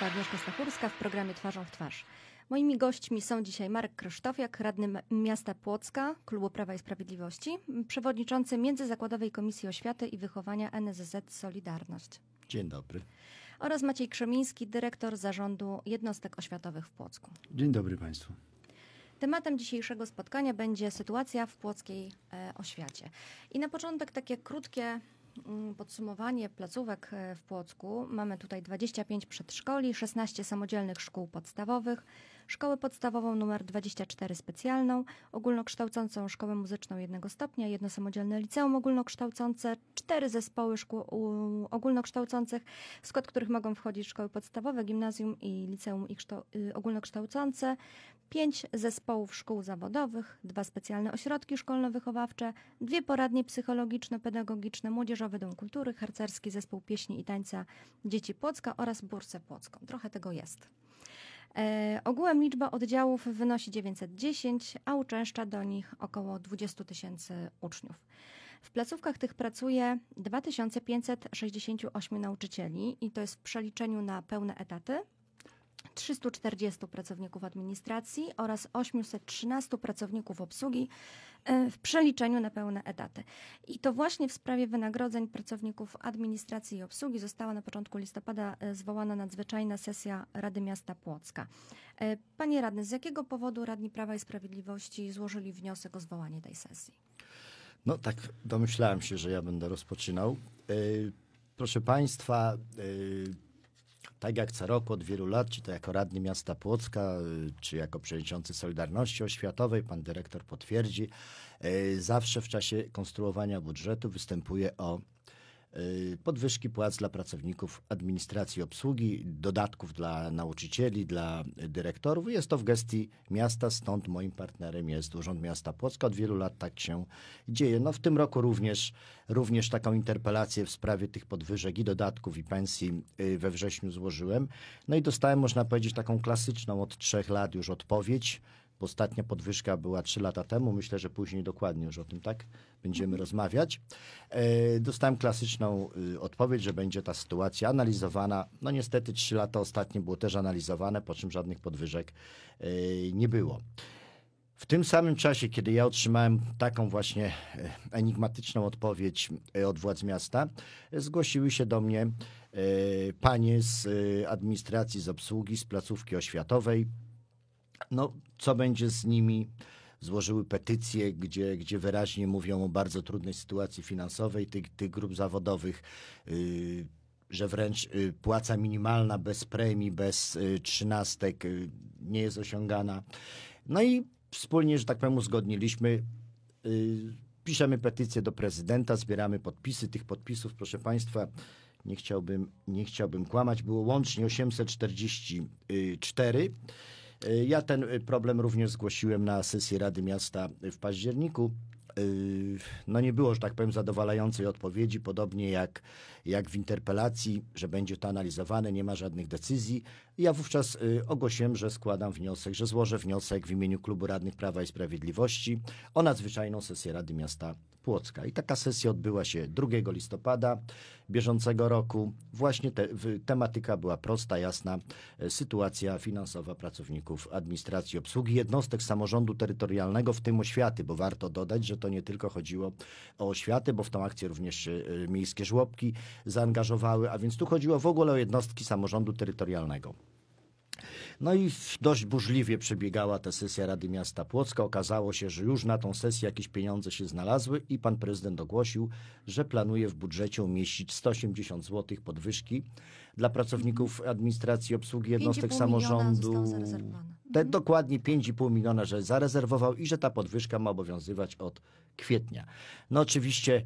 Państwa Agnieszka Stachurska w programie Twarzą w Twarz. Moimi gośćmi są dzisiaj Marek Krzysztofiak, radny miasta Płocka, Klubu Prawa i Sprawiedliwości, przewodniczący Międzyzakładowej Komisji Oświaty i Wychowania NSZZ Solidarność. Dzień dobry. Oraz Maciej Krzemiński, dyrektor Zarządu Jednostek Oświatowych w Płocku. Dzień dobry Państwu. Tematem dzisiejszego spotkania będzie sytuacja w płockiej e, oświacie. I na początek takie krótkie podsumowanie placówek e, w Płocku. Mamy tutaj 25 przedszkoli, 16 samodzielnych szkół podstawowych, szkołę podstawową numer 24 specjalną, ogólnokształcącą szkołę muzyczną jednego stopnia, jedno samodzielne liceum ogólnokształcące, cztery zespoły szkół ogólnokształcących, w skład których mogą wchodzić szkoły podstawowe, gimnazjum i liceum i y, ogólnokształcące, pięć zespołów szkół zawodowych, dwa specjalne ośrodki szkolno-wychowawcze, dwie poradnie psychologiczno-pedagogiczne, młodzieżowy dom kultury, harcerski zespół pieśni i tańca dzieci Płocka oraz bursę płocką. Trochę tego jest. E, ogółem liczba oddziałów wynosi 910, a uczęszcza do nich około 20 tysięcy uczniów. W placówkach tych pracuje 2568 nauczycieli i to jest w przeliczeniu na pełne etaty 340 pracowników administracji oraz 813 pracowników obsługi w przeliczeniu na pełne etaty. I to właśnie w sprawie wynagrodzeń pracowników administracji i obsługi została na początku listopada e, zwołana nadzwyczajna sesja Rady Miasta Płocka. E, panie radny, z jakiego powodu radni Prawa i Sprawiedliwości złożyli wniosek o zwołanie tej sesji? No tak, domyślałem się, że ja będę rozpoczynał. Proszę Państwa, tak jak co roku od wielu lat, czy to jako radny miasta Płocka, y, czy jako przewodniczący Solidarności Oświatowej, pan dyrektor potwierdzi, y, zawsze w czasie konstruowania budżetu występuje o podwyżki płac dla pracowników administracji obsługi, dodatków dla nauczycieli, dla dyrektorów. Jest to w gestii miasta, stąd moim partnerem jest Urząd Miasta Płocka. Od wielu lat tak się dzieje. No w tym roku również, również taką interpelację w sprawie tych podwyżek i dodatków i pensji y, we wrześniu złożyłem. No i dostałem, można powiedzieć, taką klasyczną od trzech lat już odpowiedź Ostatnia podwyżka była 3 lata temu. Myślę, że później dokładnie już o tym tak będziemy mhm. rozmawiać. E, dostałem klasyczną y, odpowiedź, że będzie ta sytuacja analizowana. No niestety 3 lata ostatnie było też analizowane, po czym żadnych podwyżek e, nie było. W tym samym czasie, kiedy ja otrzymałem taką właśnie e, enigmatyczną odpowiedź od władz miasta, zgłosiły się do mnie panie z administracji, z obsługi, z placówki oświatowej, no, co będzie z nimi? Złożyły petycje, gdzie, gdzie wyraźnie mówią o bardzo trudnej sytuacji finansowej tych, tych grup zawodowych, yy, że wręcz yy, płaca minimalna bez premii, bez yy, trzynastek yy, nie jest osiągana. No i wspólnie, że tak powiem, uzgodniliśmy, piszemy petycję do prezydenta, zbieramy podpisy. Tych podpisów, proszę Państwa, nie chciałbym, nie chciałbym kłamać, było łącznie 844. Ja ten y, problem również zgłosiłem na sesji Rady Miasta w październiku. Y, no nie było, że tak powiem, zadowalającej odpowiedzi, podobnie jak, jak w interpelacji, że będzie to analizowane, nie ma żadnych decyzji. Ja wówczas ogłosiłem, że składam wniosek, że złożę wniosek w imieniu Klubu Radnych Prawa i Sprawiedliwości o nadzwyczajną sesję Rady Miasta Płocka. I taka sesja odbyła się 2 listopada bieżącego roku. Właśnie te, tematyka była prosta, jasna. E, sytuacja finansowa pracowników administracji obsługi jednostek samorządu terytorialnego, w tym oświaty, bo warto dodać, że to nie tylko chodziło o oświaty, bo w tą akcję również e, miejskie żłobki zaangażowały, a więc tu chodziło w ogóle o jednostki samorządu terytorialnego. No i dość burzliwie przebiegała ta sesja Rady Miasta Płocka. Okazało się, że już na tą sesję jakieś pieniądze się znalazły i pan prezydent ogłosił, że planuje w budżecie umieścić 180 zł podwyżki dla pracowników administracji obsługi jednostek samorządu. Te mhm. dokładnie 5,5 miliona, że zarezerwował i że ta podwyżka ma obowiązywać od kwietnia. No oczywiście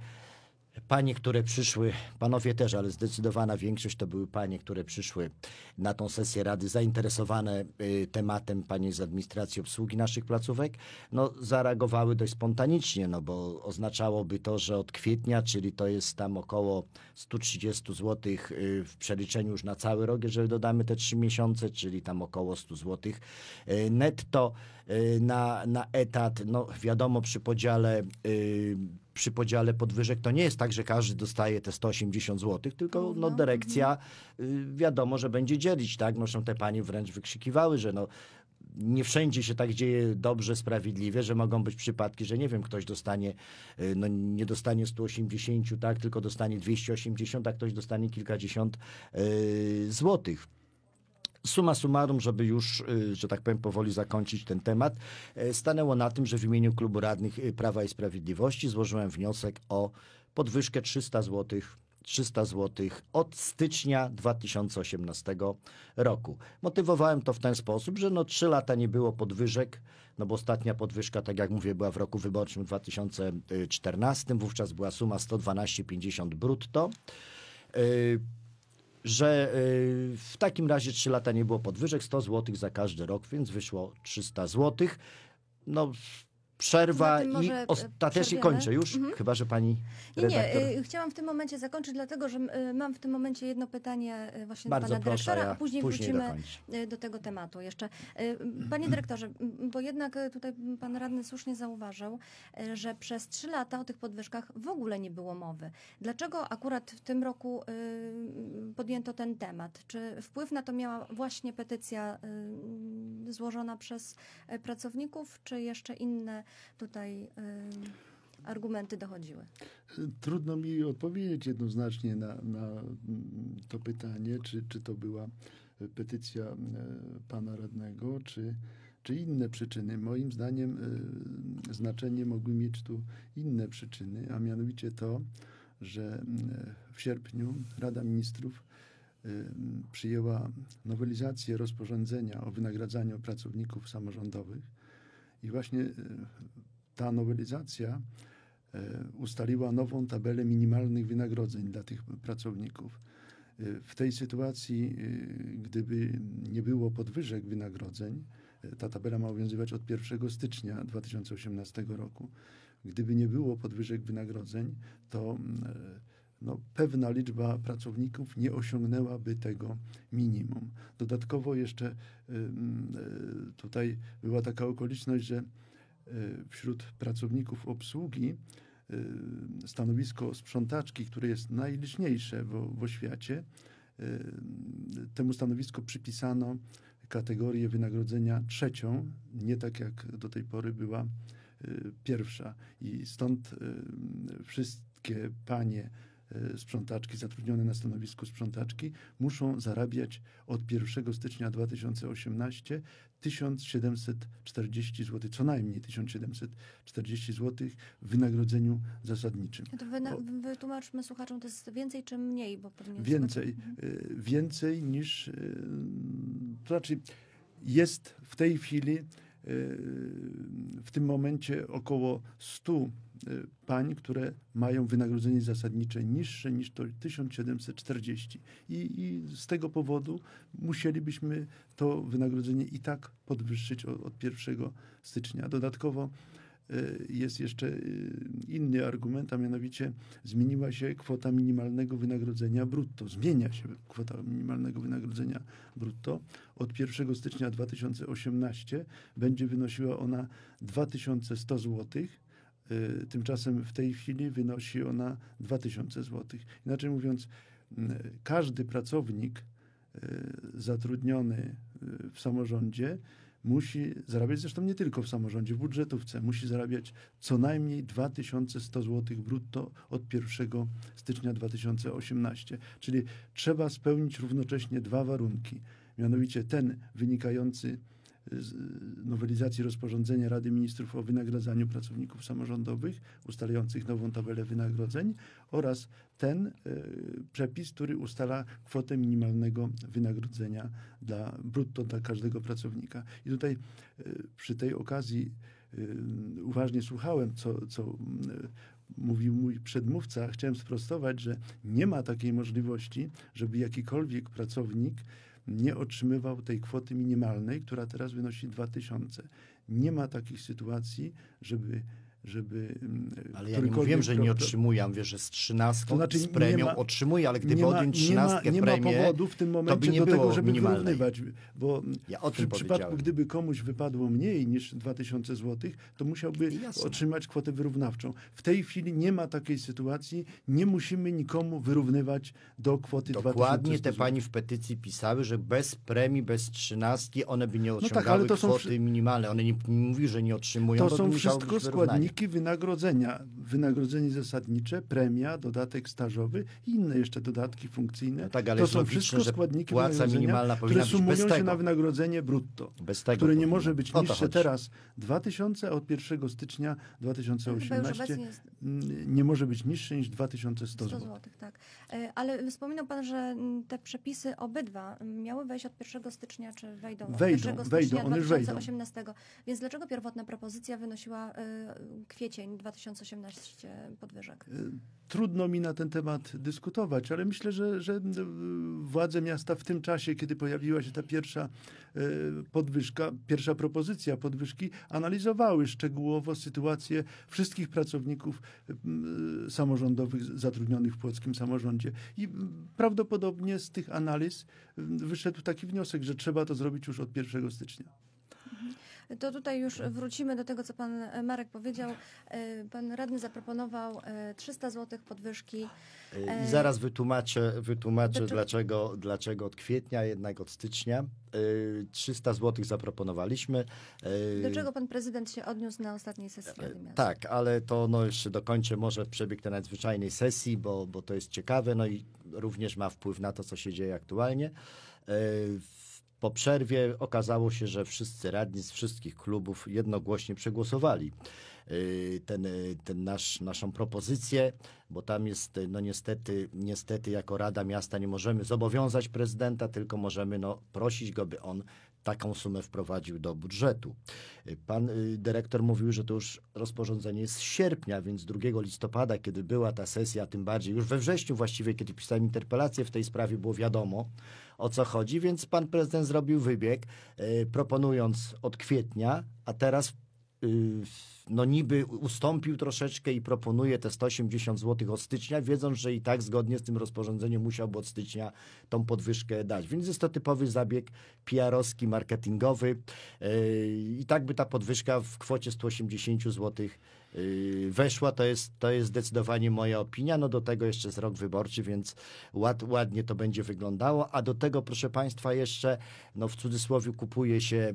Panie, które przyszły, panowie też, ale zdecydowana większość to były panie, które przyszły na tą sesję rady zainteresowane y, tematem, panie z administracji obsługi naszych placówek, no zareagowały dość spontanicznie, no bo oznaczałoby to, że od kwietnia, czyli to jest tam około 130 zł y, w przeliczeniu już na cały rok, jeżeli dodamy te trzy miesiące, czyli tam około 100 zł y, netto na, na etat, no wiadomo przy podziale przy podziale podwyżek to nie jest tak, że każdy dostaje te 180 zł, tylko no, Równo. dyrekcja y, wiadomo, że będzie dzielić, tak? No, te panie wręcz wykrzykiwały, że no, nie wszędzie się tak dzieje dobrze, sprawiedliwie, że mogą być przypadki, że nie wiem, ktoś dostanie, y, no nie dostanie 180, tak, tylko dostanie 280, a ktoś dostanie kilkadziesiąt y, złotych. Suma summarum, żeby już, y, że tak powiem, powoli zakończyć ten temat, y, stanęło na tym, że w imieniu Klubu Radnych y, Prawa i Sprawiedliwości złożyłem wniosek o podwyżkę 300 zł. 300 zł od stycznia 2018 roku. Motywowałem to w ten sposób, że no 3 lata nie było podwyżek, no bo ostatnia podwyżka, tak jak mówię, była w roku wyborczym 2014, wówczas była suma 112,50 brutto. Y, że y, w takim razie 3 lata nie było podwyżek, 100 zł za każdy rok, więc wyszło 300 zł. No, przerwa i e, ostatecznie kończę już, chyba że pani Nie, redaktor... nie, y, chciałam w tym momencie zakończyć, dlatego że y, mam w tym momencie jedno pytanie y, właśnie Bardzo do pana proszę, dyrektora, a później, później wrócimy dokończę. do tego tematu jeszcze. Panie dyrektorze, bo jednak tutaj pan radny słusznie zauważył, że przez trzy lata o tych podwyżkach w ogóle nie było mowy. Dlaczego akurat w tym roku podjęto ten temat? Czy wpływ na to miała właśnie petycja złożona przez pracowników, czy jeszcze inne tutaj argumenty dochodziły? Trudno mi odpowiedzieć jednoznacznie na, na mm, to pytanie, czy, czy to była petycja e, pana radnego, czy, czy inne przyczyny. Moim zdaniem e, znaczenie mogły mieć tu inne przyczyny, a mianowicie to, że mm, w sierpniu Rada Ministrów e, przyjęła nowelizację rozporządzenia o wynagradzaniu pracowników samorządowych i właśnie e, ta nowelizacja e, ustaliła nową tabelę minimalnych wynagrodzeń dla tych pracowników. E, W tej sytuacji, gdyby nie było podwyżek wynagrodzeń, ta tabela ma obowiązywać od 1 stycznia 2018 roku. Gdyby nie było podwyżek wynagrodzeń, to mm, no, pewna liczba pracowników nie osiągnęłaby tego minimum. Dodatkowo jeszcze mm, e, tutaj była taka okoliczność, że e, wśród pracowników obsługi stanowisko sprzątaczki, które jest najliczniejsze w, w oświacie, temu stanowisku przypisano kategorię wynagrodzenia trzecią, nie tak jak do tej pory była pierwsza. I stąd wszystkie panie sprzątaczki zatrudnione na stanowisku sprzątaczki muszą zarabiać od 1 stycznia 2018 1740 zł, co najmniej 1740 zł w wynagrodzeniu zasadniczym. To wyna- wytłumaczmy słuchaczom, to jest więcej czy mniej? Bo pewnie Więcej, y, więcej niż, y, to znaczy jest w tej chwili w tym momencie około 100 y, pań, które mają wynagrodzenie zasadnicze niższe niż to 1740. I, I z tego powodu musielibyśmy to wynagrodzenie i tak podwyższyć od, od 1 stycznia. Dodatkowo y, jest jeszcze y, inny argument, a mianowicie zmieniła się kwota minimalnego wynagrodzenia brutto. Zmienia się kwota minimalnego wynagrodzenia brutto. Od 1 stycznia 2018 będzie wynosiła ona 2100 zł. Y, Tymczasem w tej chwili wynosi ona 2000 zł. Inaczej mówiąc, m, każdy pracownik y, zatrudniony y, w samorządzie musi zarabiać, zresztą nie tylko w samorządzie, w budżetówce, musi zarabiać co najmniej 2100 zł brutto od 1 stycznia 2018. Czyli trzeba spełnić równocześnie dwa warunki. Mianowicie ten wynikający nowelizacji rozporządzenia Rady Ministrów o wynagradzaniu pracowników samorządowych, ustalających nową tabelę wynagrodzeń oraz ten e, przepis, który ustala kwotę minimalnego wynagrodzenia dla brutto dla każdego pracownika. I tutaj e, przy tej okazji e, uważnie słuchałem, co, co mówił mój przedmówca. Chciałem sprostować, że nie ma takiej możliwości, żeby jakikolwiek pracownik nie otrzymywał tej kwoty minimalnej, która teraz wynosi 2000. Nie ma takich sytuacji, żeby żeby... mm, Ale ja nie mówiłem, że nie otrzymuję, mówię, że z trzynastką, To znaczy z premią ma- otrzymuję, ale gdyby nie ma, ma, trzynastkę nie ma premię, powodu w tym momencie nie do było tego, żeby minimalnej. wyrównywać, bo Ja o w tym przypadku, powiedziałem. gdyby komuś wypadło mniej niż 2000 zł, to musiałby Jasne. otrzymać kwotę wyrównawczą. W tej chwili nie ma takiej sytuacji, nie musimy nikomu wyrównywać do kwoty 2100 Dokładnie te pani w petycji pisały, że bez premii, bez trzynastki one by nie tak, osiągały ale to są kwoty wszy- minimalne. One nie, nie mówi, że nie otrzymują. To są wszystko wyrównanie. Składniki wynagrodzenia. Wynagrodzenie zasadnicze, premia, dodatek stażowy i inne jeszcze dodatki funkcyjne. No tak, ale to są wszystko składniki płaca wynagrodzenia, które sumują się tego. na wynagrodzenie brutto. Bez tego które nie powinno. może być niższe teraz 2000, a od 1 stycznia Chyba już 2018 obecnie jest mm, nie może być niższe niż 2100 100 zł. zł, tak. E, Ale wspominał Pan, że mm, te przepisy obydwa mm, miały wejść od 1 stycznia, czy wejdą od Wejdą, 1 wejdą, stycznia one już wejdą. 2018. Więc dlaczego pierwotna propozycja wynosiła e, kwiecień 2018 podwyżek? Trudno mi na ten temat dyskutować, ale myślę, że, że y, władze miasta w tym czasie, kiedy pojawiła się ta pierwsza y, podwyżka, pierwsza propozycja podwyżki, analizowały szczegółowo sytuację wszystkich pracowników y, samorządowych zatrudnionych w płockim samorządzie. I prawdopodobnie z tych analiz y, wyszedł taki wniosek, że trzeba to zrobić już od 1 stycznia. To tutaj już wrócimy do tego, co pan e, Marek powiedział. E, Pan radny zaproponował e, 300 zł podwyżki. I zaraz wytłumaczę, wytłumaczę Dlaczego- dlaczego, dlaczego od kwietnia, jednak od stycznia. Y, 300 zł zaproponowaliśmy. Do czego pan prezydent się odniósł na ostatniej sesji Rady Miasta? Tak, ale to no jeszcze dokończę może przebieg tej nadzwyczajnej sesji, bo, bo to jest ciekawe, no i również ma wpływ na to, co się dzieje aktualnie. Po przerwie okazało się, że wszyscy radni z wszystkich klubów jednogłośnie przegłosowali e, ten, e, ten nasz, naszą propozycję, bo tam jest, e, no niestety, niestety jako Rada Miasta nie możemy zobowiązać prezydenta, tylko możemy no, prosić go, by on taką sumę wprowadził do budżetu. Pan y, dyrektor mówił, że to już rozporządzenie jest z sierpnia, więc 2 listopada, kiedy była ta sesja, tym bardziej już we wrześniu właściwie, kiedy pisałem interpelację w tej sprawie, było wiadomo o co chodzi, więc pan prezydent zrobił wybieg, y, proponując od kwietnia, a teraz y, no niby ustąpił troszeczkę i proponuje te 180 zł od stycznia, wiedząc, że i tak zgodnie z tym rozporządzeniem musiałby od stycznia tą podwyżkę dać. Więc jest to typowy zabieg PR-owski, marketingowy Yy, i tak by ta podwyżka w kwocie 180 zł yy, weszła. To jest, to jest zdecydowanie moja opinia. No do tego jeszcze jest rok wyborczy, więc ład, ładnie to będzie wyglądało. A do tego, proszę Państwa, jeszcze no w cudzysłowie kupuje się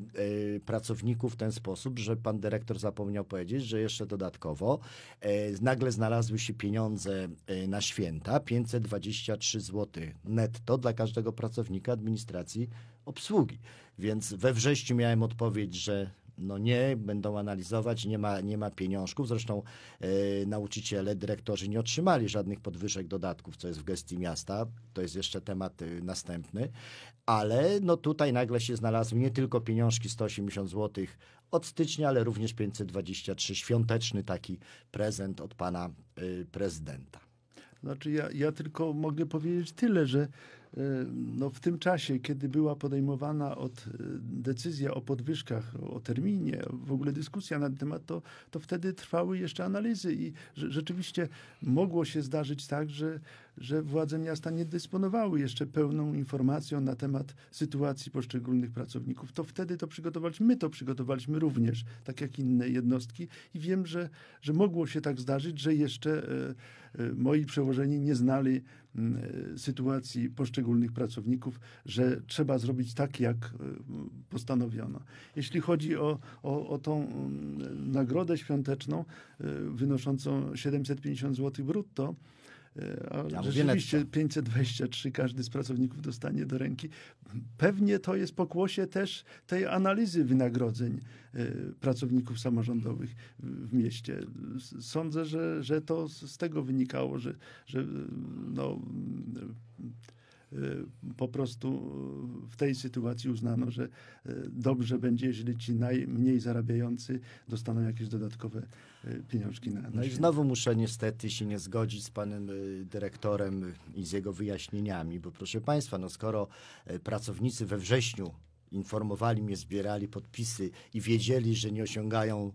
yy, pracowników w ten sposób, że pan dyrektor zapomniał powiedzieć, że jeszcze dodatkowo yy, nagle znalazły się pieniądze yy, na święta 523 zł netto dla każdego pracownika administracji obsługi. Więc we wrześniu miałem odpowiedź, że no nie, będą analizować, nie ma, nie ma pieniążków. Zresztą e, nauczyciele, dyrektorzy nie otrzymali żadnych podwyżek dodatków, co jest w gestii miasta. To jest jeszcze temat e, następny. Ale no tutaj nagle się znalazły nie tylko pieniążki 180 zł od stycznia, ale również 523, świąteczny taki prezent od pana e, prezydenta. Znaczy ja, ja tylko mogę powiedzieć tyle, że no, w tym czasie, kiedy była podejmowana od, e, decyzja o podwyżkach, o terminie, w ogóle dyskusja na ten temat, to, to wtedy trwały jeszcze analizy i rzeczywiście mogło się zdarzyć tak, że, że władze miasta nie dysponowały jeszcze pełną informacją na temat sytuacji poszczególnych pracowników. To wtedy to przygotowaliśmy, my to przygotowaliśmy również, tak jak inne jednostki i wiem, że, że mogło się tak zdarzyć, że jeszcze e, e, moi przełożeni nie znali e, sytuacji poszczególnych pracowników, że trzeba zrobić tak, jak e, postanowiono. Jeśli chodzi o, o, o tą nagrodę świąteczną e, wynoszącą 750 zł brutto, e, a Ja rzeczywiście netto. 523 każdy z pracowników dostanie do ręki. Pewnie to jest pokłosie też tej analizy wynagrodzeń e, pracowników samorządowych w mieście. Sądzę, że, że to z tego wynikało, że, że no, po prostu w tej sytuacji uznano, że e, dobrze będzie, jeśli ci najmniej zarabiający dostaną jakieś dodatkowe e, pieniążki na, na No i znowu muszę niestety się nie zgodzić z panem y, dyrektorem y, i z jego wyjaśnieniami, bo proszę państwa, no skoro y, pracownicy we wrześniu informowali mnie, zbierali podpisy i wiedzieli, że nie osiągają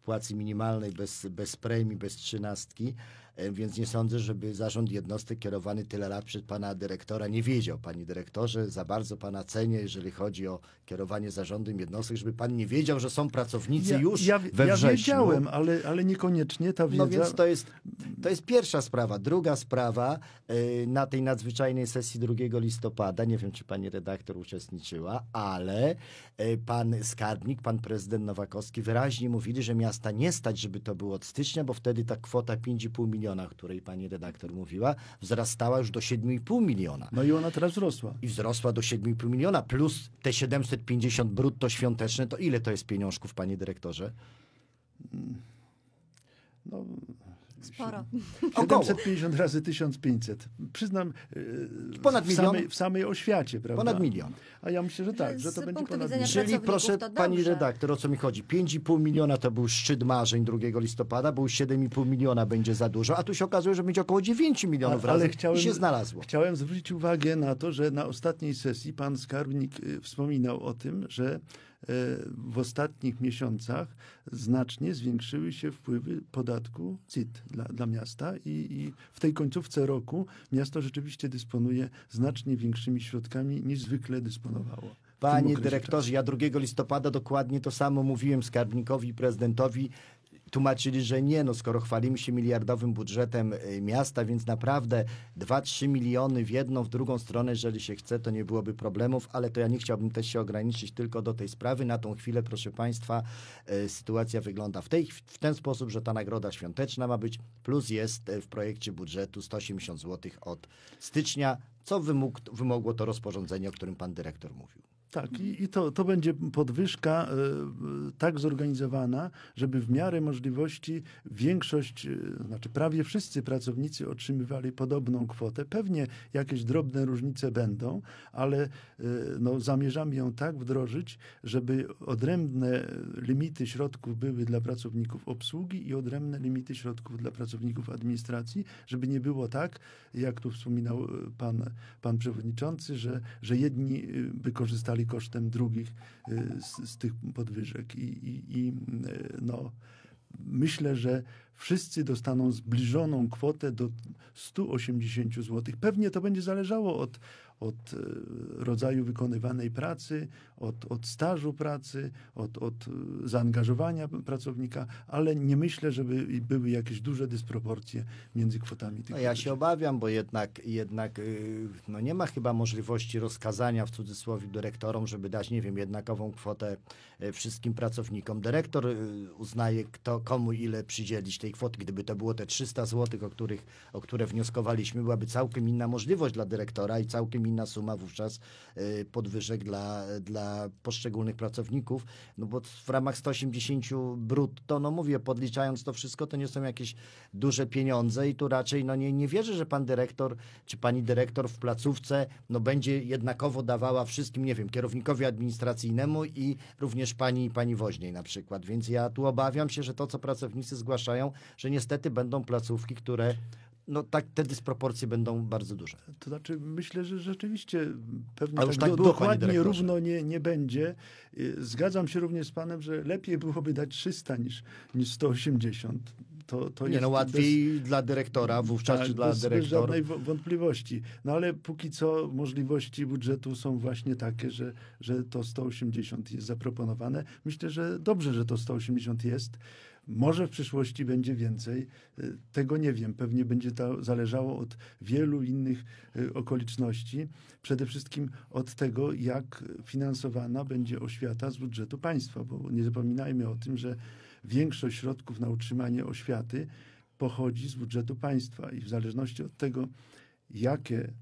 płacy minimalnej bez, bez premii, bez trzynastki. E, Więc nie sądzę, żeby zarząd jednostek kierowany tyle lat przez pana dyrektora nie wiedział. Panie dyrektorze, za bardzo pana cenię, jeżeli chodzi o kierowanie zarządem jednostek, żeby pan nie wiedział, że są pracownicy już ja, we ja wrześniu. wiedziałem, ale, ale niekoniecznie ta wiedza... No więc to jest, to jest pierwsza sprawa. Druga sprawa, y, na tej nadzwyczajnej sesji 2 listopada, nie wiem, czy pani redaktor uczestniczyła, ale y, pan skarbnik, pan prezydent Nowakowski wyraźnie mówili, że miasta nie stać, żeby to było od stycznia, bo wtedy ta kwota 5,5 miliona, o której pani redaktor mówiła, wzrastała już do 7,5 miliona. No i ona teraz wzrosła. I wzrosła do 7,5 miliona, plus te 750 brutto świąteczne, to ile to jest pieniążków, panie dyrektorze? No, Sporo. Około. 750 razy 1500. Przyznam, yy, Ponad w, milion? samej, w samej oświacie, prawda? Ponad milion. A ja myślę, że tak, Z że to będzie punktu ponad milion. Czyli proszę pani redaktor, o co mi chodzi? 5,5 miliona to był szczyt marzeń 2 listopada, był 7,5 miliona będzie za dużo, a tu się okazuje, że będzie około 9 milionów Ale razy chciałem- i się znalazło. Chciałem zwrócić uwagę na to, że na ostatniej sesji pan skarbnik y, wspominał o tym, że e, w ostatnich miesiącach znacznie zwiększyły się wpływy podatku CIT dla, dla miasta i, i w tej końcówce roku miasto rzeczywiście dysponuje znacznie większymi środkami niż zwykle dysponowało. Panie dyrektorze, ja 2 listopada dokładnie to samo mówiłem skarbnikowi i prezydentowi. Tłumaczyli, że nie, no skoro chwalimy się miliardowym budżetem y, miasta, więc naprawdę 2-3 miliony w jedną, w drugą stronę, jeżeli się chce, to nie byłoby problemów, ale to ja nie chciałbym też się ograniczyć tylko do tej sprawy. Na tą chwilę, proszę Państwa, y, sytuacja wygląda w, tej, w ten sposób, że ta nagroda świąteczna ma być, plus jest y, w projekcie budżetu 180 zł od stycznia, co wymógł, wymogło to rozporządzenie, o którym Pan Dyrektor mówił. Tak, i, i to, to będzie podwyżka e, tak zorganizowana, żeby w miarę możliwości większość, e, znaczy prawie wszyscy pracownicy otrzymywali podobną kwotę. Pewnie jakieś drobne różnice będą, ale e, no, zamierzamy ją tak wdrożyć, żeby odrębne limity środków były dla pracowników obsługi i odrębne limity środków dla pracowników administracji, żeby nie było tak, jak tu wspominał pan, pan przewodniczący, że, że jedni e, kosztem drugich e, z, z tych podwyżek. I, i, i e, no, myślę, że wszyscy dostaną zbliżoną kwotę do 180 zł. Pewnie to będzie zależało od, od e, rodzaju wykonywanej pracy, od, od stażu pracy, od, od e, zaangażowania pracownika, ale nie myślę, żeby były jakieś duże dysproporcje między kwotami tych No ja się obawiam, bo jednak, jednak y, no nie ma chyba możliwości rozkazania w cudzysłowie dyrektorom, żeby dać, nie wiem, jednakową kwotę wszystkim pracownikom. Dyrektor uznaje, kto, komu ile przydzielić tej kwoty. Gdyby to było te 300 zł, o, których, o które wnioskowaliśmy, byłaby całkiem inna możliwość dla dyrektora i całkiem inna suma wówczas y, podwyżek dla, dla poszczególnych pracowników, no bo w ramach 180 brutto, no mówię, podliczając to wszystko, to nie są jakieś duże pieniądze i tu raczej no nie, nie wierzę, że pan dyrektor czy pani dyrektor w placówce no będzie jednakowo dawała wszystkim, nie wiem, kierownikowi administracyjnemu i również pani pani woźnej na przykład. Więc ja tu obawiam się, że to, co pracownicy zgłaszają, że niestety będą placówki, które no tak te dysproporcje będą bardzo duże. To znaczy, myślę, że rzeczywiście pewnie tak, tak do, było, dokładnie równo nie, nie będzie. Y, Zgadzam się również z panem, że lepiej byłoby dać 300 niż, niż 180. To, to nie no bez- łatwiej dla dyrektora wówczas, tak, czy dla bez, bez dyrektora. żadnej wo- wątpliwości. No ale póki co możliwości budżetu są właśnie takie, że, że to 180 jest zaproponowane. Myślę, że dobrze, że to 180 jest. Może w przyszłości będzie więcej. Y, Tego nie wiem. Pewnie będzie to zależało od wielu innych y, okoliczności. Przede wszystkim od tego, jak finansowana będzie oświata z budżetu państwa, bo nie zapominajmy o tym, że większość środków na utrzymanie oświaty pochodzi z budżetu państwa i w zależności od tego, jakie y,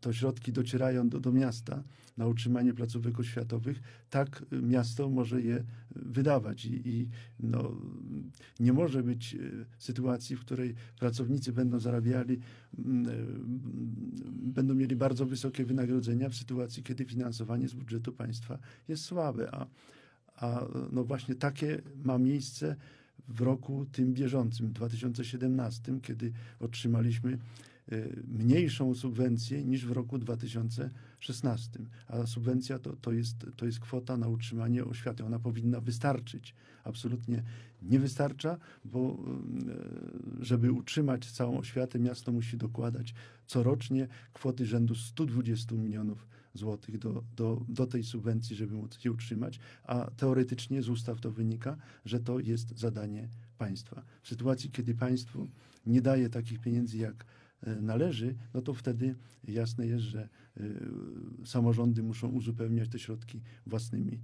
to środki docierają do, do miasta na utrzymanie placówek oświatowych, tak y, miasto może je wydawać. I, i no, nie może być y, sytuacji, w której pracownicy będą zarabiali, mm, y, będą mieli bardzo wysokie wynagrodzenia w sytuacji, kiedy finansowanie z budżetu państwa jest słabe. A, a no właśnie takie ma miejsce w roku tym bieżącym, 2017, kiedy otrzymaliśmy y, mniejszą subwencję niż w roku 2016. A subwencja to, to, jest, to jest kwota na utrzymanie oświaty. Ona powinna wystarczyć. Absolutnie nie wystarcza, bo y, żeby utrzymać całą oświatę, miasto musi dokładać corocznie kwoty rzędu 120 milionów złotych do, do, do tej subwencji, żeby móc je utrzymać, a teoretycznie z ustaw to wynika, że to jest zadanie państwa. W sytuacji, kiedy państwo nie daje takich pieniędzy, jak należy, no to wtedy jasne jest, że y, samorządy muszą uzupełniać te środki własnymi.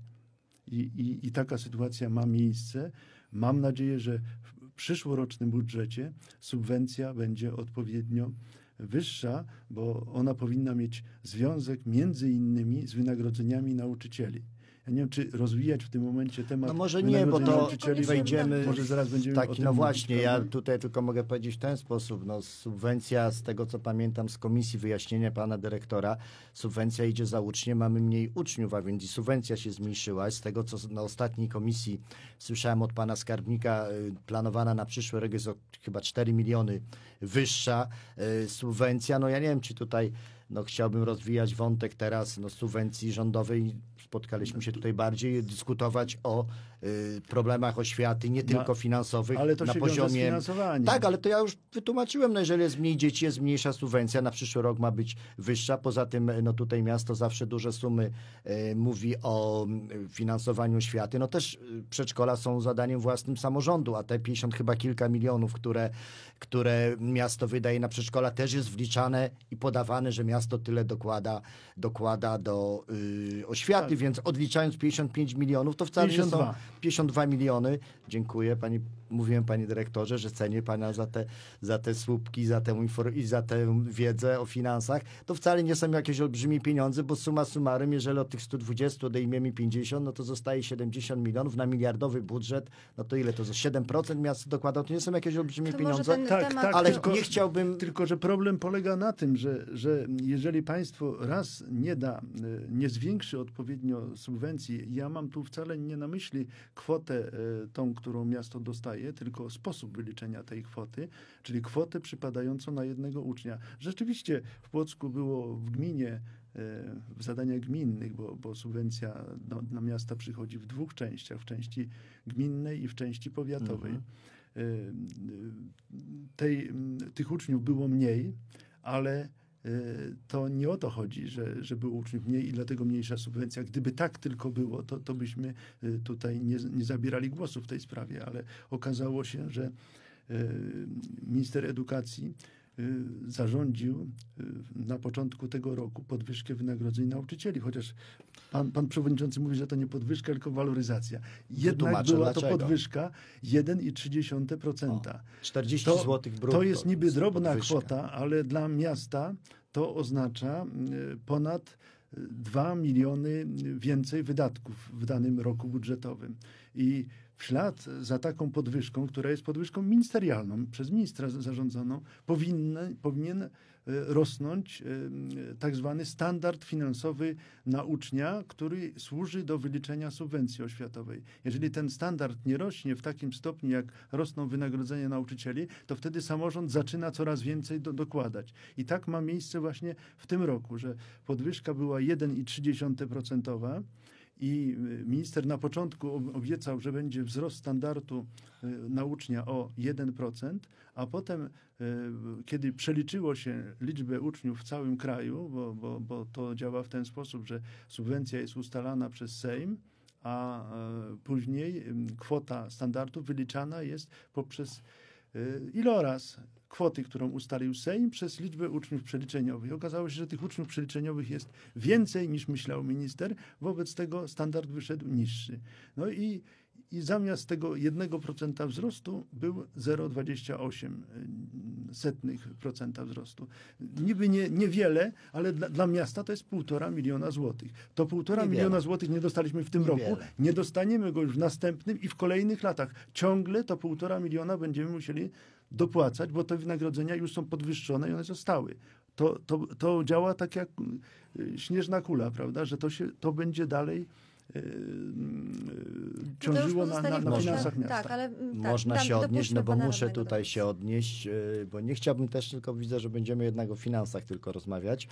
I, i, I taka sytuacja ma miejsce. Mam nadzieję, że w przyszłorocznym budżecie subwencja będzie odpowiednio wyższa, bo ona powinna mieć związek między innymi z wynagrodzeniami nauczycieli. Ja nie wiem, czy rozwijać w tym momencie temat No może nie, bo to wejdziemy Może zaraz będziemy tak, tym no mówić, właśnie, ja prawda? tutaj tylko mogę powiedzieć w ten sposób, no subwencja, z tego co pamiętam z komisji wyjaśnienia pana dyrektora, subwencja idzie za ucznie, mamy mniej uczniów, a więc i subwencja się zmniejszyła. Z tego co na ostatniej komisji słyszałem od pana skarbnika, y, planowana na przyszły rok jest o chyba 4 miliony wyższa y, subwencja. No ja nie wiem, czy tutaj no, chciałbym rozwijać wątek teraz no, subwencji rządowej. Spotkaliśmy się tutaj bardziej dyskutować o y, problemach oświaty, nie No, tylko finansowych, Ale to na się poziomie. Tak, ale to ja już wytłumaczyłem, no jeżeli jest mniej dzieci, jest mniejsza subwencja, na przyszły rok ma być wyższa. Poza tym, no tutaj miasto zawsze duże sumy e, mówi o finansowaniu oświaty. No też y, przedszkola są zadaniem własnym samorządu, a te 50 chyba kilka milionów, które, które miasto wydaje na przedszkola też jest wliczane i podawane, że miasto tyle dokłada, dokłada do y, oświaty, Tak. więc odliczając 55 milionów, to wcale nie 52. są 52 miliony. Dziękuję pani, mówiłem panie dyrektorze, że cenię pana za te, za te słupki, za tę i za tę wiedzę o finansach. To wcale nie są jakieś olbrzymie pieniądze, bo suma summarum, jeżeli od tych 120 odejmiemy 50, no to zostaje 70 milionów na miliardowy budżet. No to ile to za 7% miasto dokłada? To nie są jakieś olbrzymie To może pieniądze. Tak, temat... tak, Ale tylko- nie chciałbym Tylko, że problem polega na tym, że, że jeżeli państwo raz nie da, y, nie zwiększy odpowiednio subwencji, ja mam tu wcale nie na myśli kwotę y, tą, którą miasto dostaje, tylko sposób wyliczenia tej kwoty, czyli kwotę przypadającą na jednego ucznia. Rzeczywiście w Płocku było w gminie y, w zadaniach gminnych, bo, bo subwencja do, na miasta przychodzi w dwóch częściach, w części gminnej i w części powiatowej. Mhm. Y, y, tej, m, tych uczniów było mniej, ale y, to nie o to chodzi, że, że było uczniów mniej i dlatego mniejsza subwencja. Gdyby tak tylko było, to, to byśmy tutaj nie, nie zabierali głosu w tej sprawie, ale okazało się, że minister edukacji zarządził y, na początku tego roku podwyżkę wynagrodzeń nauczycieli, chociaż pan, pan przewodniczący mówi, że to nie podwyżka, tylko waloryzacja. Jednak była to dlaczego. podwyżka 1,3%. 40 To- zł brutto. To jest niby drobna podwyżka. kwota, ale dla miasta to oznacza y, ponad y, 2 miliony więcej wydatków w danym roku budżetowym. I w ślad za taką podwyżką, która jest podwyżką ministerialną, przez ministra z- zarządzoną, powinny, powinien y, rosnąć y, tak zwany standard finansowy na ucznia, który służy do wyliczenia subwencji oświatowej. Jeżeli ten standard nie rośnie w takim stopniu, jak rosną wynagrodzenia nauczycieli, to wtedy samorząd zaczyna coraz więcej do, dokładać. I tak ma miejsce właśnie w tym roku, że podwyżka była 1,3%. I y, minister na początku ob- obiecał, że będzie wzrost standardu y, na ucznia o 1%, a potem, y, kiedy przeliczyło się liczbę uczniów w całym kraju, bo, bo, bo to działa w ten sposób, że subwencja jest ustalana przez Sejm, a później kwota standardu wyliczana jest poprzez iloraz kwoty, którą ustalił Sejm przez liczbę uczniów przeliczeniowych. Okazało się, że tych uczniów przeliczeniowych jest więcej niż myślał minister, wobec tego standard wyszedł niższy. No i, i zamiast tego 1% wzrostu był 0,28 setnych procenta wzrostu. Niby nie, niewiele, ale dla, dla miasta to jest półtora miliona złotych. To półtora Niewiele. miliona złotych nie dostaliśmy w tym roku, nie dostaniemy go już w następnym i w kolejnych latach. Ciągle to półtora miliona będziemy musieli dopłacać, bo te wynagrodzenia już są podwyższone i one zostały. To, to, to działa tak jak y, śnieżna kula, prawda, że to, się, to będzie dalej y, No to ciążyło na, na, na finansach pośle. miasta. Tak, ale mm, tak, Można się odnieść, no bo muszę tutaj się odnieść, e, bo nie chciałbym też, tylko widzę, że będziemy jednak o finansach tylko rozmawiać.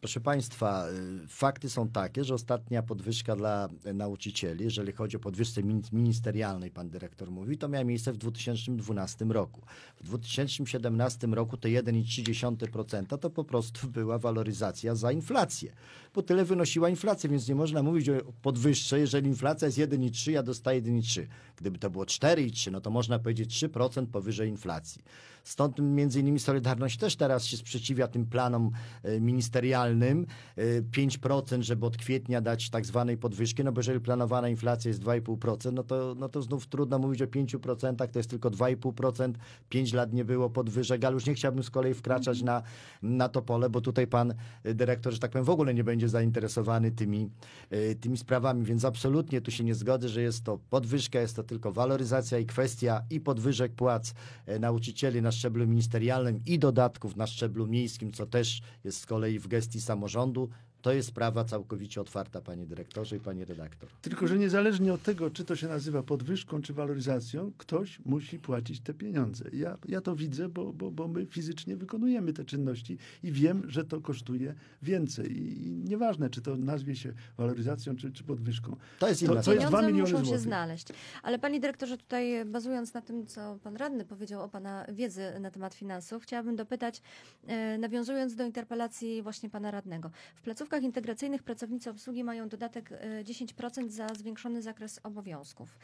Proszę Państwa, e, fakty są takie, że ostatnia podwyżka dla e, nauczycieli, jeżeli chodzi o podwyżkę min- ministerialnej, pan dyrektor mówi, to miała miejsce w 2012 roku. W 2017 roku te 1,3% to po prostu była waloryzacja za inflację, bo tyle wynosiła inflacja, więc nie można mówić o podwyżce, jeżeli inflacja jest 1,3, ja dostaję 1,3. Gdyby to było 4,3, no to można powiedzieć 3% powyżej inflacji. Stąd między innymi Solidarność też teraz się sprzeciwia tym planom e, ministerialnym, e, 5%, żeby od kwietnia dać tak zwanej podwyżki, no bo jeżeli planowana inflacja jest 2,5%, no to, no to znów trudno mówić o 5%, to jest tylko 2,5%, 5 lat nie było podwyżek, ale już nie chciałbym z kolei wkraczać na, na to pole, bo tutaj pan e, dyrektor, że tak powiem, w ogóle nie będzie zainteresowany tymi, e, tymi sprawami, więc absolutnie tu się nie zgodzę, że jest to podwyżka, jest to tylko waloryzacja i kwestia i podwyżek płac e, nauczycieli na szczeblu ministerialnym i dodatków na szczeblu miejskim, co też jest z kolei w gestii samorządu. To jest sprawa całkowicie otwarta, panie dyrektorze i pani redaktor. Tylko, że niezależnie od tego, czy to się nazywa podwyżką, czy waloryzacją, ktoś musi płacić te pieniądze. Ja, ja to widzę, bo, bo, bo my fizycznie wykonujemy te czynności i wiem, że to kosztuje więcej. I, i nieważne, czy to nazwie się waloryzacją, czy, czy podwyżką. To jest To- inna to jest sprawa. dwa Pieniądze miliony muszą się złotych. znaleźć. Ale panie dyrektorze, tutaj bazując na tym, co pan radny powiedział o pana wiedzy na temat finansów, chciałabym dopytać, e, nawiązując do interpelacji właśnie pana radnego. W placówkach integracyjnych pracownicy obsługi mają dodatek e, 10% za zwiększony zakres obowiązków.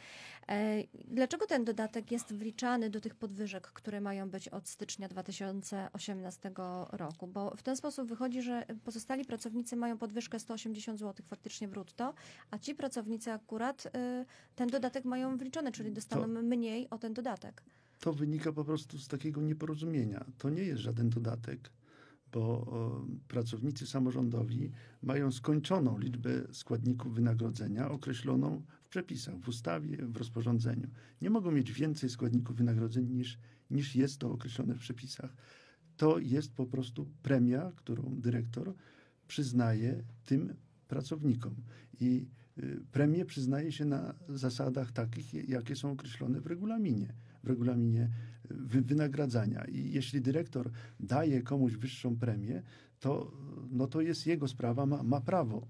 E, Dlaczego ten dodatek jest wliczany do tych podwyżek, które mają być od stycznia 2018 roku? Bo w ten sposób wychodzi, że pozostali pracownicy mają podwyżkę 180 zł faktycznie brutto, a ci pracownicy akurat y, ten dodatek mają wliczony, czyli dostaną mniej o ten dodatek. To wynika po prostu z takiego nieporozumienia. To nie jest żaden dodatek, bo o, pracownicy samorządowi mają skończoną liczbę składników wynagrodzenia określoną w przepisach, w ustawie, w rozporządzeniu. Nie mogą mieć więcej składników wynagrodzeń niż, niż jest to określone w przepisach. To jest po prostu premia, którą dyrektor przyznaje tym pracownikom. I y, premię przyznaje się na zasadach takich, jakie są określone w regulaminie, w regulaminie wynagradzania. I jeśli dyrektor daje komuś wyższą premię, to, no to jest jego sprawa, ma, ma prawo.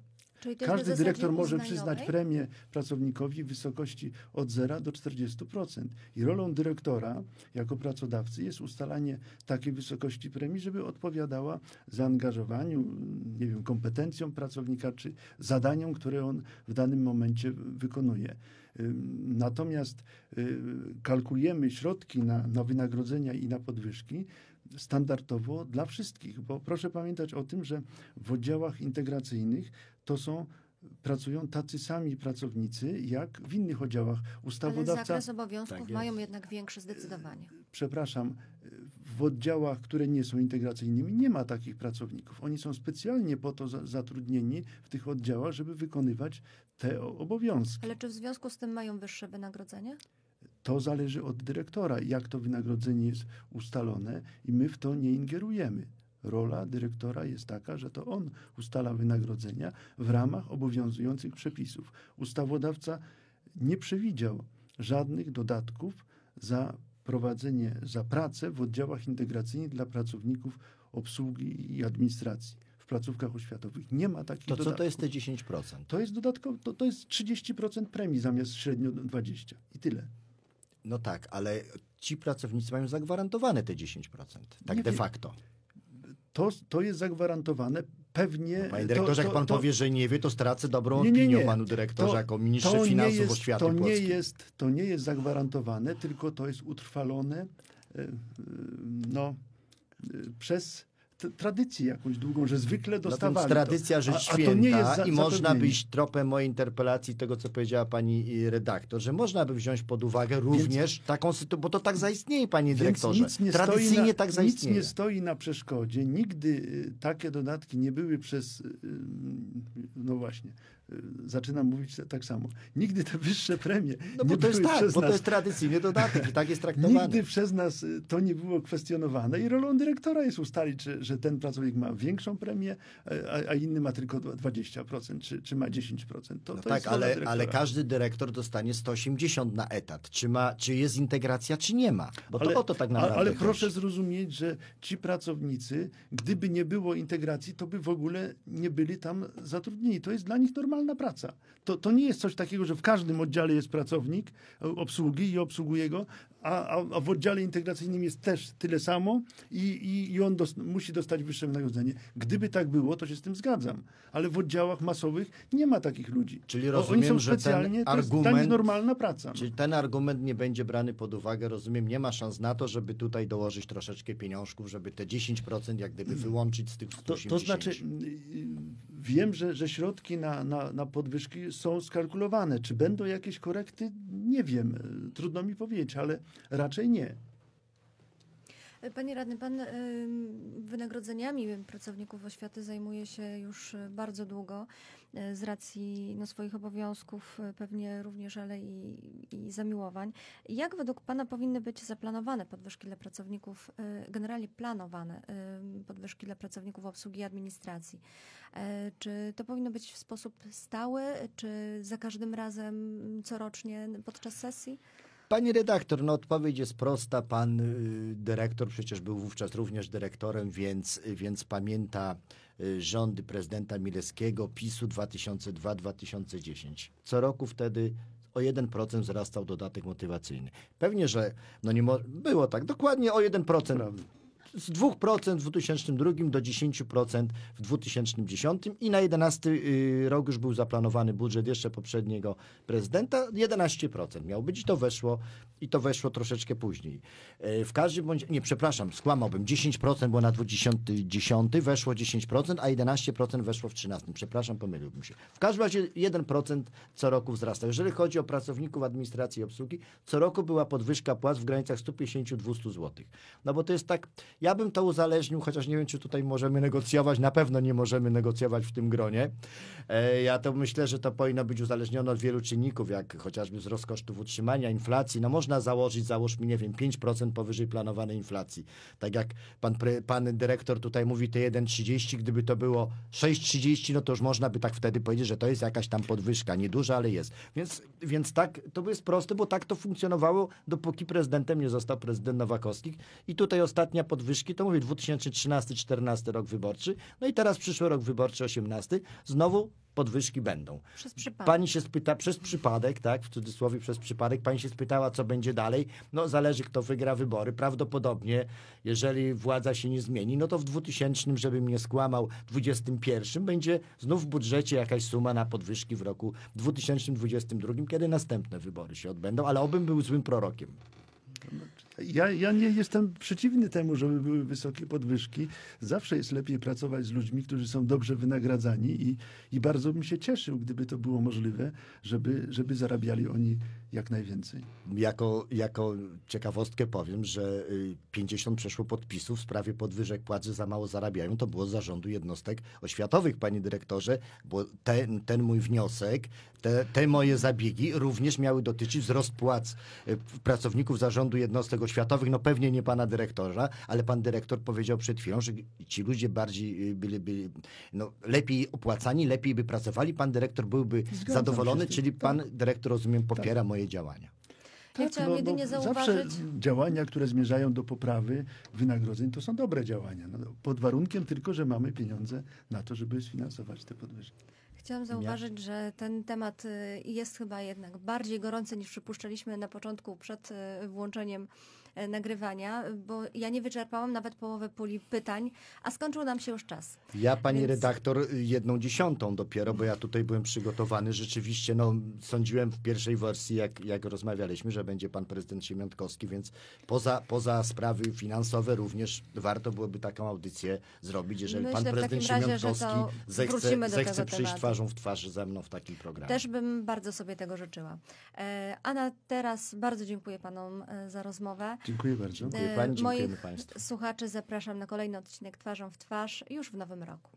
Każdy dyrektor może przyznać premię pracownikowi w wysokości od 0 do 40%. I rolą dyrektora jako pracodawcy jest ustalanie takiej wysokości premii, żeby odpowiadała zaangażowaniu, nie wiem, kompetencjom pracownika czy zadaniom, które on w danym momencie wykonuje. Natomiast y, kalkulujemy środki na, na wynagrodzenia i na podwyżki standardowo dla wszystkich, bo proszę pamiętać o tym, że w oddziałach integracyjnych to są pracują tacy sami pracownicy, jak w innych oddziałach. Ale Ustawodawca, zakres obowiązków Tak mają jednak większy zdecydowanie. przepraszam, w oddziałach, które nie są integracyjnymi, nie ma takich pracowników. Oni są specjalnie po to za, zatrudnieni w tych oddziałach, żeby wykonywać te obowiązki. Ale czy w związku z tym mają wyższe wynagrodzenie? To zależy od dyrektora, jak to wynagrodzenie jest ustalone i my w to nie ingerujemy. Rola dyrektora jest taka, że to on ustala wynagrodzenia w ramach obowiązujących przepisów. Ustawodawca nie przewidział żadnych dodatków za prowadzenie, za pracę w oddziałach integracyjnych dla pracowników obsługi i administracji w placówkach oświatowych. Nie ma takich To co dodatków. to jest te 10%? To jest dodatkowo, to, to jest 30% premii zamiast średnio 20 i tyle. No tak, ale ci pracownicy mają zagwarantowane te 10%. Tak Nie de facto. To, to jest zagwarantowane pewnie. Panie to- dyrektorze, to, jak pan to, powie, że nie wie, to stracę dobrą Nie, nie, opinię nie. panu dyrektorze To- jako ministrze finansów jest, oświaty to nie jest To nie jest zagwarantowane, tylko to jest utrwalone e, e, no, e, przez tradycję jakąś długą, że zwykle No dostawali więc tradycja to. rzecz A- a to nie jest święta za- i można by zapewnienie. iść tropem mojej interpelacji tego, co powiedziała pani y, redaktor, że można by wziąć pod uwagę również taką sytuację, bo to tak zaistnieje, panie Więc dyrektorze. nic nie Tradycyjnie stoi na, tak Nic zaistnieje. nie stoi na przeszkodzie. Nigdy y, takie dodatki nie były przez, y, no właśnie, zaczynam mówić tak samo. Nigdy te wyższe premie No bo nie to jest były tak, przez bo to nas jest tradycyjny dodatek i tak jest traktowany. Nigdy przez nas y, to nie było kwestionowane i rolą dyrektora jest ustalić, że, że ten pracownik ma większą premię, a, a inny ma tylko 20%, czy, czy ma 10%. To, No to tak, ale, ale każdy dyrektor dostanie 180 na etat. Czy, ma, czy jest integracja, czy nie ma? Bo to ale, o to tak naprawdę Ale chodzi. proszę zrozumieć, że ci pracownicy, gdyby nie było integracji, to by w ogóle nie byli tam zatrudnieni. To jest dla nich normalna praca. To, to nie jest coś takiego, że w każdym oddziale jest pracownik e, obsługi i obsługuje go, a, a, w oddziale integracyjnym jest też tyle samo i, i, i on dos, musi dostać wyższe wynagrodzenie. Gdyby tak było, to się z tym zgadzam. Ale w oddziałach masowych nie ma takich ludzi. Czyli O- rozumiem, Oni są że ten specjalnie, to jest argument- normalna praca. Czyli ten argument nie będzie brany pod uwagę, rozumiem, nie ma szans na to, żeby tutaj dołożyć troszeczkę pieniążków, żeby te 10% jak gdyby wyłączyć z tych To, 180. to znaczy, y, y, wiem, że, że środki na, na, na podwyżki są skalkulowane. Czy będą jakieś korekty? Nie wiem. Trudno mi powiedzieć, ale raczej nie. Panie radny, pan wynagrodzeniami pracowników oświaty zajmuje się już y, bardzo długo y, z racji no, swoich obowiązków, y, pewnie również, ale i, i zamiłowań. Jak według pana powinny być zaplanowane podwyżki dla pracowników, generalnie planowane podwyżki dla pracowników obsługi i administracji? E, Czy to powinno być w sposób stały, czy za każdym razem corocznie podczas sesji? Pani redaktor, no odpowiedź jest prosta. Pan y, dyrektor przecież był wówczas również dyrektorem, więc, więc pamięta y, rządy prezydenta Mileskiego, PiSu 2002-2010. Co roku wtedy o 1% wzrastał dodatek motywacyjny. Pewnie, że no nie było tak, dokładnie o 1%. Prawda. Z 2% w 2002 do 10% w 2010 i na 11 y, rok już był zaplanowany budżet jeszcze poprzedniego prezydenta. 11% miał być i to weszło i to weszło troszeczkę później. E, W każdym bądź, nie przepraszam, skłamałbym, 10% było na 2010, weszło 10%, a 11% weszło w 13. Przepraszam, pomyliłbym się. W każdym razie 1% co roku wzrasta. Jeżeli chodzi o pracowników administracji i obsługi, co roku była podwyżka płac w granicach 150-200 zł. No bo to jest tak, ja bym to uzależnił, chociaż nie wiem, czy tutaj możemy negocjować, na pewno nie możemy negocjować w tym gronie. E, Ja to myślę, że to powinno być uzależnione od wielu czynników, jak chociażby wzrost kosztów utrzymania, inflacji. No można założyć, załóżmy, nie wiem, 5% powyżej planowanej inflacji. Tak jak pan, pan dyrektor tutaj mówi, te 1,30, gdyby to było 6,30, no to już można by tak wtedy powiedzieć, że to jest jakaś tam podwyżka, nieduża, ale jest. Więc, więc tak, to jest proste, bo tak to funkcjonowało, dopóki prezydentem nie został prezydent Nowakowski. I tutaj ostatnia podwyżki, to mówię 2013-14 rok wyborczy, no i teraz przyszły rok wyborczy 18, znowu podwyżki będą. Przez przypadek. Pani się spyta, przez przypadek, tak, w cudzysłowie przez przypadek, pani się spytała, co będzie dalej. No zależy, kto wygra wybory. Prawdopodobnie, jeżeli władza się nie zmieni, no to w 2000, żebym nie skłamał, 21 będzie znów w budżecie jakaś suma na podwyżki w roku 2022, kiedy następne wybory się odbędą, ale obym był złym prorokiem. Ja, ja nie jestem przeciwny temu, żeby były wysokie podwyżki. Zawsze jest lepiej pracować z ludźmi, którzy są dobrze wynagradzani i, i bardzo bym się cieszył, gdyby to było możliwe, żeby, żeby zarabiali oni jak najwięcej. Jako, jako ciekawostkę powiem, że y, 50 przeszło podpisów w sprawie podwyżek płac, że za mało zarabiają. To było z zarządu jednostek oświatowych, panie dyrektorze, bo ten, ten mój wniosek, te, te moje zabiegi również miały dotyczyć wzrost płac y, pracowników zarządu jednostek oświatowych. No pewnie nie pana dyrektora, ale pan dyrektor powiedział przed chwilą, że ci ludzie bardziej y, byliby no, lepiej opłacani, lepiej by pracowali. Pan dyrektor byłby Zgadzam zadowolony, czyli pan Tak. dyrektor, rozumiem, popiera moje działania. Ja chciałam jedynie Zawsze zauważyć- działania, które zmierzają do poprawy wynagrodzeń, to są dobre działania. No, pod warunkiem tylko, że mamy pieniądze na to, żeby sfinansować te podwyżki. Chciałam zauważyć, że ten temat y, jest chyba jednak bardziej gorący niż przypuszczaliśmy na początku przed y, włączeniem nagrywania, bo ja nie wyczerpałam nawet połowę puli pytań, a skończył nam się już czas. Ja, pani Więc- redaktor, jedną dziesiątą dopiero, bo ja tutaj byłem przygotowany. Rzeczywiście, no, sądziłem w pierwszej wersji, jak, jak rozmawialiśmy, że będzie pan prezydent Siemiątkowski, więc poza, poza sprawy finansowe również warto byłoby taką audycję zrobić, jeżeli Myślę pan prezydent razie, Siemiątkowski zechce, zechce przyjść tematu. twarzą w twarz ze mną w takim programie. Też bym bardzo sobie tego życzyła. E, A na teraz bardzo dziękuję panom e, za rozmowę. Dziękuję bardzo. Dziękuję e, Pani, dziękujemy Moich Państwu. słuchaczy zapraszam na kolejny odcinek Twarzą w Twarz już w nowym roku.